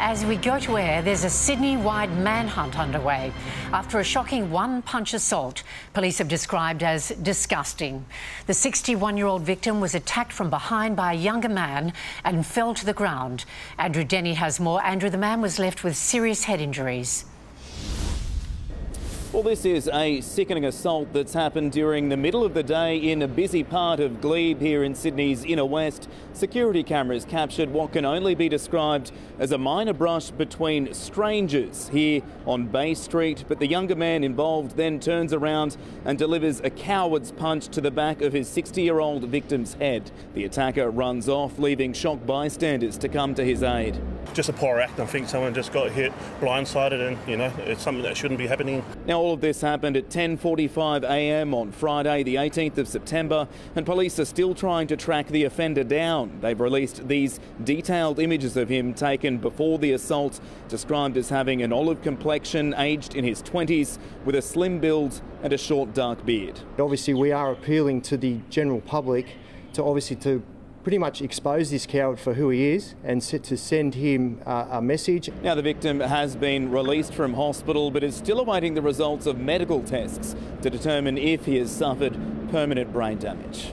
As we go to air, there's a Sydney-wide manhunt underway after a shocking one-punch assault police have described as disgusting. The 61-year-old victim was attacked from behind by a younger man and fell to the ground. Andrew Denny has more. Andrew, the man was left with serious head injuries. Well, this is a sickening assault that's happened during the middle of the day in a busy part of Glebe here in Sydney's inner west. Security cameras captured what can only be described as a minor brush between strangers here on Bay Street. But the younger man involved then turns around and delivers a coward's punch to the back of his 60 year old victim's head. The attacker runs off, leaving shocked bystanders to come to his aid. Just a poor act. I think someone just got hit blindsided, and you know, it's something that shouldn't be happening. Now, all of this happened at 10:45 a.m. on Friday, the 18th of September, and police are still trying to track the offender down. They've released these detailed images of him taken before the assault, described as having an olive complexion, aged in his 20s, with a slim build and a short dark beard. Obviously, we are appealing to the general public to obviously to pretty much expose this coward for who he is and to send him uh, a message. Now, the victim has been released from hospital but is still awaiting the results of medical tests to determine if he has suffered permanent brain damage.